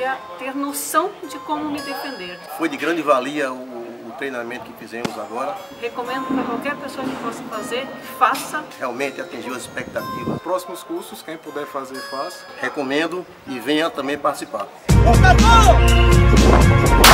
poderia ter noção de como me defender. Foi de grande valia o, treinamento que fizemos agora. Recomendo para qualquer pessoa que possa fazer, faça. Realmente atingiu as expectativas. Próximos cursos, quem puder fazer, faça. Recomendo e venha também participar. Acabou!